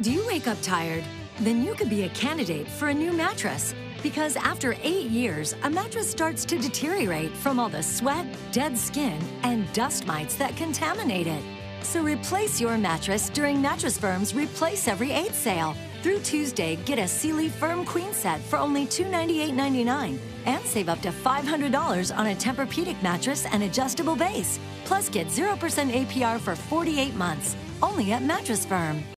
Do you wake up tired? Then you could be a candidate for a new mattress. Because after eight years, a mattress starts to deteriorate from all the sweat, dead skin, and dust mites that contaminate it. So replace your mattress during Mattress Firm's Replace Every Eight sale. Through Tuesday, get a Sealy Firm Queen set for only $298.99 and save up to $500 on a Tempur-Pedic mattress and adjustable base. Plus, get 0% APR for 48 months, only at Mattress Firm.